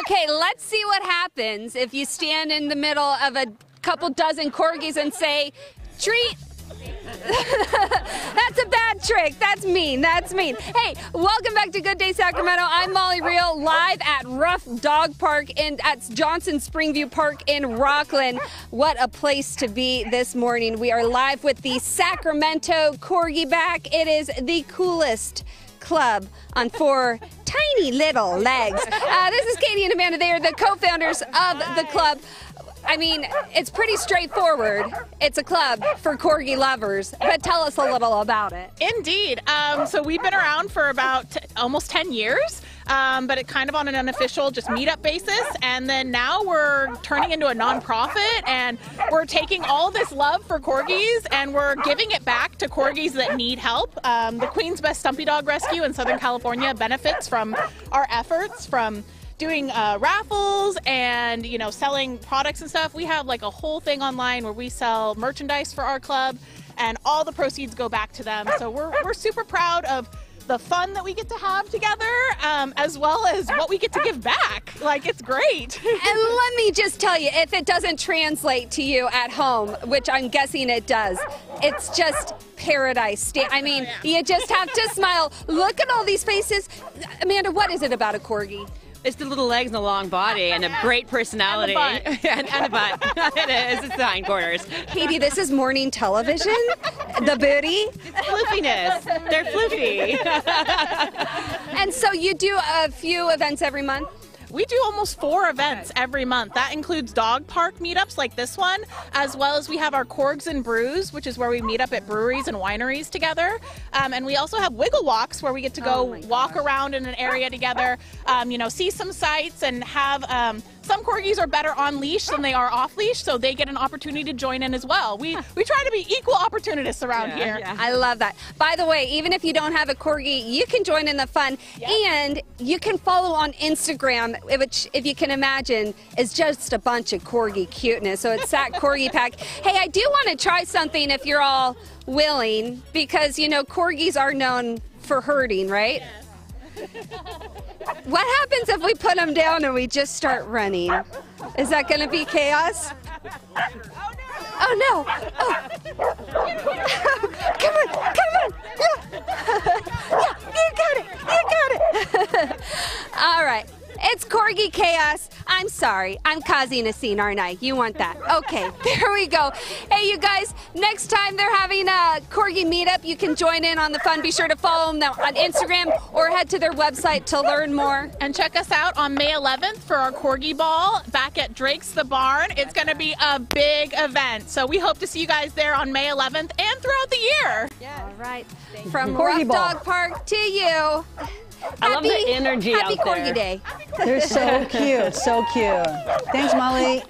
Okay, let's see what happens if you stand in the middle of a couple dozen corgis and say, treat. That's a bad trick. That's mean. That's mean. Hey, welcome back to Good Day Sacramento. I'm Molly Riehl, live at Ruff Dog Park and at Johnson Springview Park in Rocklin. What a place to be this morning. We are live with the Sacramento Corgi Pack. It is the coolest club on four tiny little legs. Uh, this is Katie and Amanda. They are the co-founders of the club. I mean, it's pretty straightforward. It's a club for corgi lovers, but tell us a little about it. Indeed. Um, so we've been around for about t- almost 10 years. Um, but it kind of on an unofficial just meetup basis. And then now we're turning into a nonprofit and we're taking all this love for corgis and we're giving it back to corgis that need help. Um, the queen's best stumpy dog rescue in southern california benefits from our efforts from doing uh, raffles and you know selling products and stuff. We have like a whole thing online where we sell merchandise for our club and all the proceeds go back to them. So we're, we're super proud of the fun that we get to have together um, as well as what we get to give back like it's great and let me just tell you if it doesn't translate to you at home which i'm guessing it does it's just paradise i mean you just have to smile look at all these faces amanda what is it about a corgi it's the little legs and the long body and a great personality. And a butt. and, and a butt. it is. It's the hindquarters. Katie, this is morning television. The booty. It's floofiness. They're floofy. and so you do a few events every month? We do almost four events every month. That includes dog park meetups like this one, as well as we have our Corgs and Brews, which is where we meet up at breweries and wineries together. Um, and we also have wiggle walks where we get to go oh walk around in an area together, um, you know, see some sights and have. Um, some corgis are better on leash than they are off leash, so they get an opportunity to join in as well. We we try to be equal opportunists around yeah, here. Yeah. I love that. By the way, even if you don't have a corgi, you can join in the fun, yep. and you can follow on Instagram, which, if you can imagine, is just a bunch of corgi cuteness. So it's that corgi pack. Hey, I do want to try something if you're all willing, because you know corgis are known for herding, right? What happens if we put them down and we just start running? Is that going to be chaos? Oh no! Oh. oh. come on! Come on! Yeah. yeah, you got it! You got it! All right. It's Corgi Chaos. I'm sorry. I'm causing a scene, aren't I? You want that? Okay, there we go. Hey, you guys, next time they're having a Corgi meetup, you can join in on the fun. Be sure to follow them on Instagram or head to their website to learn more. And check us out on May 11th for our Corgi Ball back at Drake's The Barn. It's going to be a big event. So we hope to see you guys there on May 11th and throughout the year. Yeah. All right. From Ruff Dog Park to you. I love the energy happy out there. Corgi Day. They're so cute, so cute. Thanks, Molly.